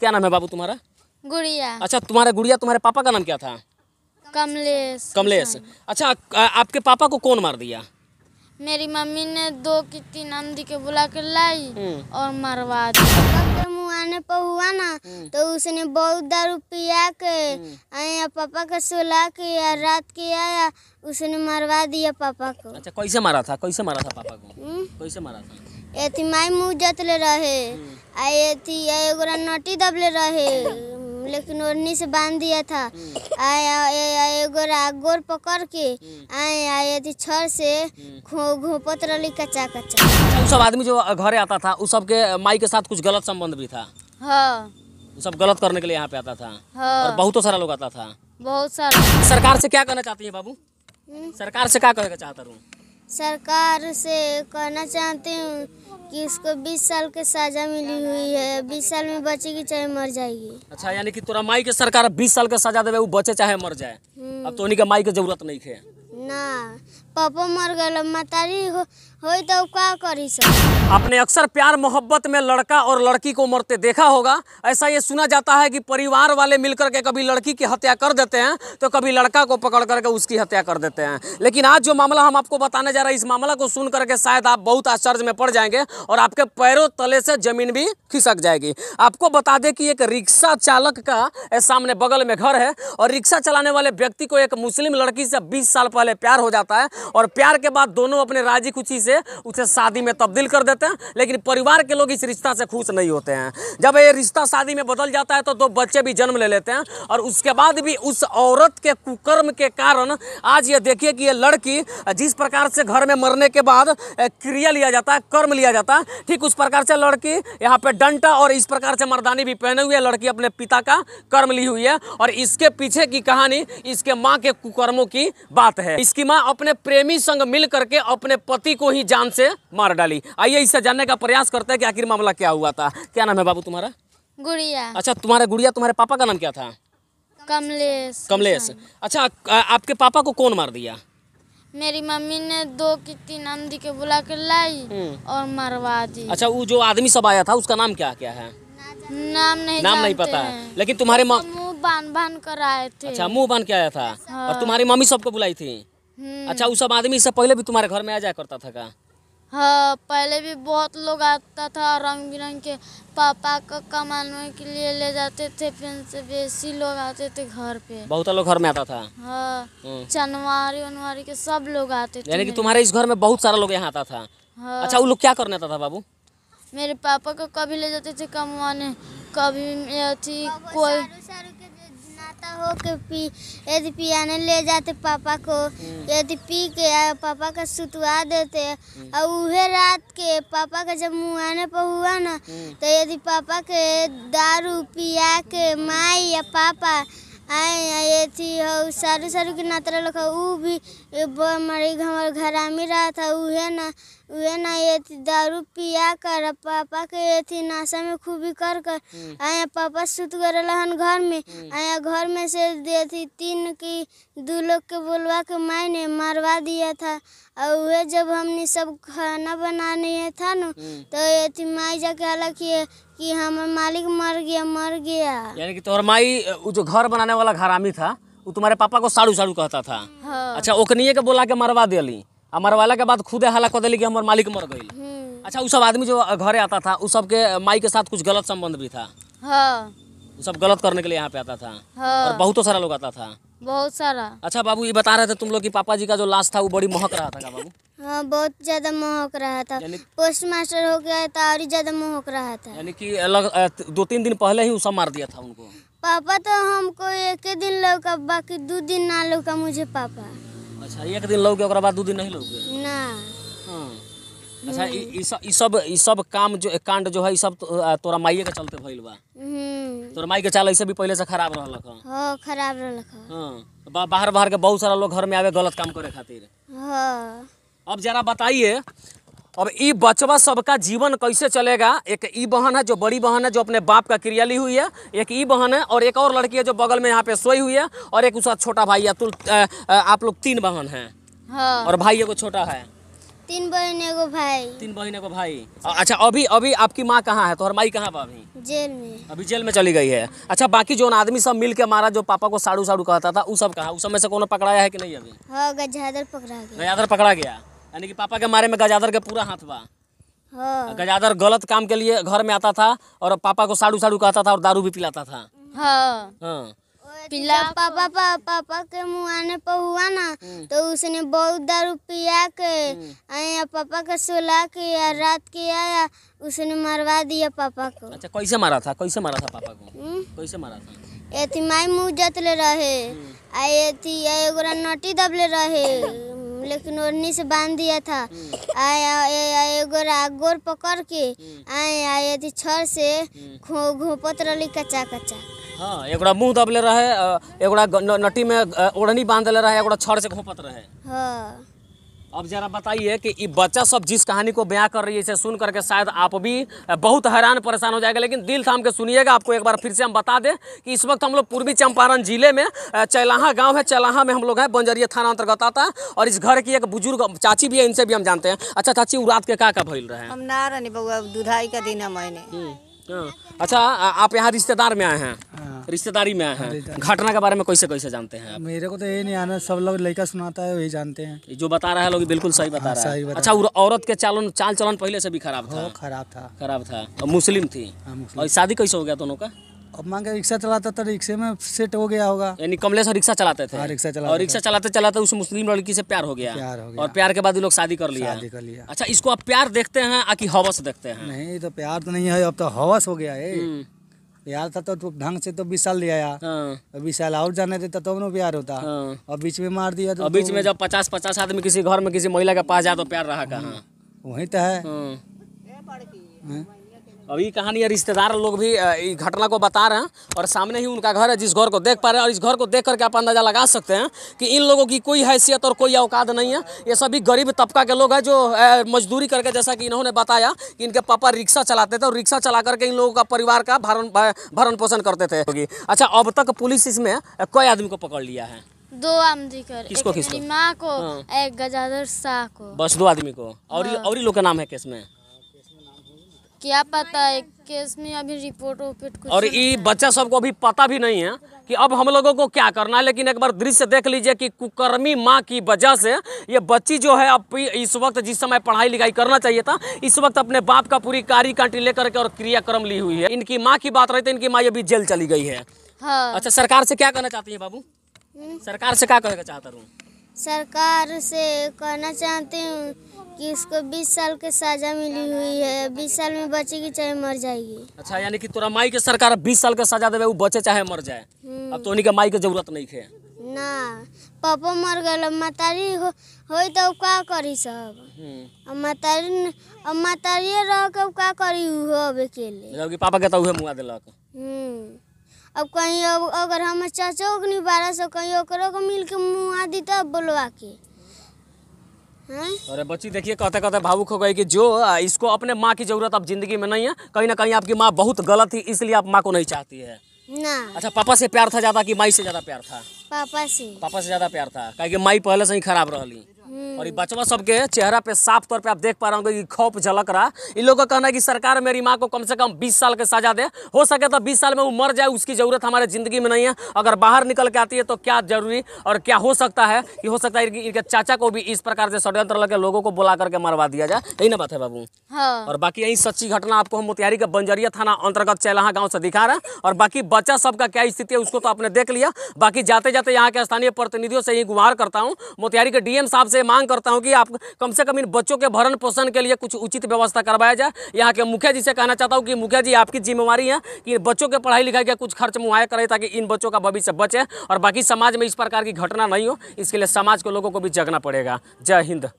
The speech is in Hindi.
क्या नाम है बाबू तुम्हारा? गुड़िया। अच्छा तुम्हारा गुड़िया तुम्हारे पापा का नाम क्या था? कमलेश। कमलेश। अच्छा आ- आपके पापा को कौन मार दिया? मेरी मम्मी ने दो की तीन आंधी के बुला कर लाई हम्म। और मरवा दी। मुआने पर हुआ ना तो उसने बहुत दारू पिया के आया पापा का सुला के या रात के आया उसने मरवा दिया पापा को। अच्छा कैसे मारा था? कैसे मारा था पापा को? हम्म? कैसे मारा था? एथी माई मुँह जतले रहे। आ एथी एगोरा नटी दबले रहे। लेकिन ओढ़नी से बाँध दिया था आया एगोरा गोर पकड़ के आया एथी छर से घो घोपत रही कच्चा कच्चा अच्छा वो सब आदमी जो घरे आता था उस सब के माई के साथ कुछ गलत संबंध भी था? हाँ। सब गलत करने के लिए यहाँ पे आता था? हाँ। और बहुतों सारा लोग आता था? बहुत सारा। सरकार से क्या कहना चाहती है बाबू? सरकार से क्या कहना चाहता हूँ सरकार से कहना चाहती हूँ कि उसको 20 साल की सजा मिली हुई है। 20 साल में बचेगी चाहे मर जाएगी। अच्छा यानी कि तोरा माई के सरकार 20 साल का सजा देवे वो बचे चाहे मर जाए। हम्म, अब तो उन्हीं के माई की ज़रूरत नहीं है ना पापा मर गए मातारी हो होई तो का करी सब? आपने अक्सर प्यार, मोहब्बत में लड़का और लड़की को मरते देखा होगा। ऐसा ये सुना जाता है कि परिवार वाले मिलकर के कभी लड़की की हत्या कर देते हैं तो कभी लड़का को पकड़ करके उसकी हत्या कर देते हैं। लेकिन आज जो मामला हम आपको बताने जा रहे हैं, इस मामला को सुन करके शायद आप बहुत आश्चर्य में पड़ जाएँगे और आपके पैरों तले से ज़मीन भी खिसक जाएगी। आपको बता दें कि एक रिक्शा चालक का सामने बगल में घर है और रिक्शा चलाने वाले व्यक्ति को एक मुस्लिम लड़की से 20 साल पहले प्यार हो जाता है और प्यार के बाद दोनों अपने राज़ी खुशी से उसे शादी में तब्दील कर देते हैं, लेकिन परिवार के लोग इस रिश्ता से खुश नहीं होते हैं। जब ये रिश्ता शादी में बदल जाता है तो दो बच्चे भी जन्म ले लेते हैं और उसके बाद भी उस औरत के कुकर्म के कारण आज ये देखिए कि ये लड़की जिस प्रकार से घर में मरने के बाद क्रिया लिया जाता है, कर्म लिया जाता है, ठीक उस प्रकार से लड़की यहाँ पे डंटा और इस प्रकार से मर्दानी भी पहने हुए लड़की अपने पिता का कर्म ली हुई है और इसके पीछे की कहानी इसके माँ के कुकर्मों की बात है। इसकी माँ अपने प्रेमी संग मिल करके अपने पति को ही जान से मार डाली। आइए इससे जानने का प्रयास करते हैं कि आखिर मामला क्या हुआ था। क्या नाम है बाबू तुम्हारा? गुड़िया। अच्छा तुम्हारे गुड़िया तुम्हारे पापा का नाम क्या था? कमलेश। कमलेश। अच्छा आ- आपके पापा को कौन मार दिया? मेरी मम्मी ने दो की तीन आंधी के बुला कर लाई और मरवा दी। अच्छा वो जो आदमी सब आया था उसका नाम क्या क्या है? नाम नहीं नाम नहीं पता। है। लेकिन तुम्हारे मुँह बाँध बाँध कर आए थे। अच्छा मुँह बन के आया था। और तुम्हारी मम्मी सबको बुलाई थी? हम्म, अच्छा वो सब आदमी इससे पहले भी तुम्हारे घर में आ जाया करता था का हाँ पहले भी बहुत लोग आता था रंग बिरंग के पापा को कमाने के लिए ले जाते थे फिर से बेसी लोग आते थे घर पे। बहुत लोग घर में आता था? हाँ हम्म। जनवरी वनवारी के सब लोग आते थे यानी कि तुम्हारे इस घर में बहुत सारा लोग यहाँ आता था? हाँ। अच्छा वो लोग क्या करने आता था बाबू? मेरे पापा को कभी ले जाते थे कमवाने कभी अथी कोई हो के पी यदि पियाने ले जाते पापा को यदि पी के पापा का सुतवा देते और वह रात के पापा का जब मुआने पर हुआ ना तो यदि पापा के दारू पिया के माई या पापा आए थी हो सारू सारू के नातरा लोग ऊ भी ब- हमारे घर घरामी रहा था उहे ना उहे ना ये थी दारू पिया कर पापा के ये थी नाशा में खूबी कर कर आया पापा सुत गए रहन घर में आया घर में से दे थी तीन की दू लोग के बोलवा के माई ने मारवा दिया था और उहे जब हमने सब खाना बनाने था ना तो ये थी माई जाके हालाँकि कि हमार मालिक मर गया मर गया। यानी कि तोहर माई जो घर बनाने वाला घरामी था वो तुम्हारे पापा को साड़ू साड़ू कहता था। हाँ। अच्छा ओकनिए के बोला के मरवा दिली। आ मरवाला के बाद खुदे हला कर दिली कि हमारे मालिक मर गई हम्म। अच्छा वो सब आदमी जो घरे आता था उस सब के माई के साथ कुछ गलत संबंध भी था। हाँ। सब गलत करने के लिए यहाँ पे आता था। हाँ। और बहुतों सारा लोग आता था। बहुत सारा। अच्छा बाबू ये बता रहे थे तुम लोग कि पापा जी का जो लाश था वो बड़ी महक रहा था बाबू? हाँ बहुत ज़्यादा महक रहा था। पोस्ट मास्टर हो गया था और ज़्यादा महक रहा था। यानी कि अलग दो तीन दिन पहले ही उसे मार दिया था उनको? पापा तो हमको एक ही दिन लौका बाकी दो दिन ना लौका मुझे पापा। अच्छा एक दिन लौके बाद दो दिन नहीं लोगे? ना। अच्छा इ सब सब काम जो कांड जो है सब तो, तोरा माइये के चलते भइल बा। हम्म। तोरा माई के चाल ऐसे भी पहले से खराब रहलक हँ। हाँ खराब रहा हाँ। बा, बाहर बाहर के बहुत सारा लोग घर में आवे गलत काम करे खातिर। हाँ। अब जरा बताइए अब ई बचवा सबका जीवन कैसे चलेगा? एक ई बहन है जो बड़ी बहन है जो अपने बाप का क्रियाली हुई है। एक ई बहन है और एक और लड़की है जो बगल में यहाँ पे सोई हुई है। और एक उसका छोटा भाई है तुल आप लोग तीन बहन हैं। हाँ। और भाई एगो छोटा है। तीन बहन एगो भाई। तीन बहन एगो भाई। अच्छा अभी अभी आपकी माँ कहाँ है? तोहर माई कहाँ बा अभी? जेल में। अभी जेल में चली गई है। अच्छा बाकी जो आदमी सब मिल के मारा जो पापा को साड़ू साड़ू कहता था उ सब कहा? उस समय से कोनो पकड़ाया है कि नहीं अभी? हाँ गजादर पकड़ा गया। गजादर पकड़ा गया? यानी कि पापा के मारे में गजादर के पूरा हाथ बा? हाँ। गजादर गलत काम के लिए घर में आता था और पापा को साड़ू साड़ू कहता था और दारू भी पिलाता था? हाँ। हाँ। पिला पापा पा, पापा के मुआने पर हुआ ना तो उसने बहुत दारू पिया के आया पापा के सुला के या रात के आया उसने मरवा दिया पापा को अच्छा कैसे मारा था? कैसे मारा था पापा को हम्म? कैसे मारा था? एथी माई मुँह जतले रहे आ एथी एगोरा नटी दबले रहे लेकिन ओढ़नी से बाँध दिया था। आया एगोरा गोर पकड़ के आया एथी छर से घो घोपत रही कच्चा कच्चा हाँ एगोड़ा मुँह दबले रहे एगोड़ा नटी में ओढ़नी बाँध ले रहे एगोड़ा छड़ से घोपत रहे। हाँ। अब जरा बताइए कि ये बच्चा सब जिस कहानी को बयां कर रही है इसे सुन करके शायद आप भी बहुत हैरान परेशान हो जाएगा लेकिन दिल थाम के सुनिएगा आपको एक बार फिर से हम बता दें कि इस वक्त हम लोग पूर्वी चंपारण ज़िले में चैलाहा गाँव है चैलाहा में हम लोग हैं बंजरिया थाना अंतर्गत आता है और इस घर की एक बुज़ुर्ग चाची भी है इनसे भी हम जानते हैं। अच्छा चाची रात के का का भइल रहे? हम ना बउआ दुधाई का दिन है मैंने। हम्म, हाँ। अच्छा आप यहाँ रिश्तेदार में आए हैं? रिश्तेदारी में आए हैं। घटना के बारे में कैसे कैसे जानते हैं मेरे को तो ये नहीं आना सब लोग लड़का सुनाता है वही जानते हैं। जो बता रहा है लोग बिल्कुल सही बता रहा है। अच्छा औरत के चालन चाल चलन पहले से भी खराब था? खराब था। खराब था। और मुस्लिम थी? हाँ, और शादी कैसे हो गया दोनों का? अब मांगे रिक्शा चलाता था रिक्शे में सेट हो गया होगा। यानी कमलेश रिक्शा चलाते थे। हाँ, रिक्शा चलाते और रिक्शा चलाते चलाते उस मुस्लिम लड़की से प्यार हो गया। प्यार हो गया। और प्यार के बाद लोग शादी कर लिया। शादी कर लिया। अच्छा इसको आप प्यार देखते हैं आ कि हवस देखते हैं? नहीं तो प्यार तो नहीं है अब तो हवस हो गया है। हम्म, प्यार था तो, तो ढंग से तो विशाल साल ले आया हाँ विशाल और जाने देता तो ना प्यार होता। हाँ। और बीच में मार दिया तो और बीच में जब पचास पचास आदमी किसी घर में किसी महिला के पास जाए तो प्यार रहा कहा? वही तो है। हाँ। हैं? अब ये कहानी है रिश्तेदार लोग भी ई घटना को बता रहे हैं और सामने ही उनका घर है जिस घर को देख पा रहे हैं। और इस घर को देख करके आप अंदाज़ा लगा सकते हैं कि इन लोगों की कोई हैसियत और कोई औकात नहीं है। ये सभी गरीब तबका के लोग हैं जो मजदूरी करके जैसा कि इन्होंने बताया कि इनके पापा रिक्शा चलाते थे और रिक्शा चला करके इन लोगों का परिवार का भरण भरण पोषण करते थे। अच्छा अब तक पुलिस इसमें कई आदमी को पकड़ लिया है? दो आमदी कर किसको- एक किसको? माँ को हाँ। एक गजाधर शाह को। बस दो आदमी को। और ही- और लोग का नाम है केस में क्या पता है केस में अभी रिपोर्ट कुछ और ये बच्चा सबको अभी पता भी नहीं है कि अब हम लोगों को क्या करना है लेकिन एक बार दृश्य देख लीजिए कि कुकर्मी माँ की वजह से ये बच्ची जो है अब इस वक्त जिस समय पढ़ाई लिखाई करना चाहिए था इस वक्त अपने बाप का पूरी कारी कांटी लेकर के और क्रियाक्रम ली हुई है। इनकी माँ की बात रही तो इनकी माँ अभी जेल चली गई है। हाँ। अच्छा सरकार से क्या कहना चाहती है बाबू? सरकार से क्या कहना चाहता हूँ? सरकार से कहना चाहती हूँ कि इसको 20 साल के सजा मिली हुई है। 20 साल में बचेगी चाहे मर जाएगी। अच्छा यानी कि तोरा माई के सरकार बीस साल के सजा देवे वो बचे चाहे मर जाए। अब तो उन्हीं के माई के ज़रूरत नहीं है ना पापा मर गए मतारी हो होई तो का करी सब? हम्म। अब मतारी अब मतारिए रह के का करी उहो अब अकेले? जबकि पापा के तो उहे मुआ दिलक। हम्म। अब कहीं अब अगर हम चाचा नहीं बारह सौ कहीं मिल के मुँह दी तब बोलवा के हैं अरे बच्ची देखिए कहते कहते भावुक हो गए कि जो इसको अपने माँ की ज़रूरत अब ज़िंदगी में नहीं है। कहीं ना कहीं आपकी माँ बहुत गलत थी इसलिए आप माँ को नहीं चाहती है। ना। अच्छा पापा से प्यार था ज़्यादा कि माई से ज़्यादा प्यार था? पापा से। पापा से ज़्यादा प्यार था? कहे कि माई पहले से ही खराब रहली। और ये बचवा सबके चेहरा पे साफ़ तौर पे आप देख पा रहे होंगे कि खौफ झलक रहा। इन लोगों का कहना है कि सरकार मेरी माँ को कम से कम 20 साल के सजा दे। हो सके तो 20 साल में वो मर जाए उसकी ज़रूरत हमारे ज़िंदगी में नहीं है। अगर बाहर निकल के आती है तो क्या ज़रूरी और क्या हो सकता है कि हो सकता है कि इनके चाचा को भी इस प्रकार से षड्यंत्र लगे लोगों को बुला करके मरवा दिया जाए। यही ना बात है बाबू? हाँ। और बाकी यही सच्ची घटना आपको हम मोतिहारी के बंजरिया थाना अंतर्गत चैलाहा गाँव से दिखा रहे हैं। और बाकी बच्चा सबका क्या स्थिति है उसको तो आपने देख लिया। बाकी जाते जाते यहाँ के स्थानीय प्रतिनिधियों से ही गुहार करता हूँ। मोतिहारी के डीएम साहब से मांग करता हूँ कि आप कम से कम इन बच्चों के भरण पोषण के लिए कुछ उचित व्यवस्था करवाया जाए। यहाँ के मुखिया जी से कहना चाहता हूँ कि मुखिया जी, आपकी जिम्मेवारी है कि बच्चों के पढ़ाई लिखाई का कुछ खर्च मुहैया करें ताकि इन बच्चों का भविष्य बचे और बाकी समाज में इस प्रकार की घटना नहीं हो। इसके लिए समाज के लोगों को भी जगना पड़ेगा। जय हिंद।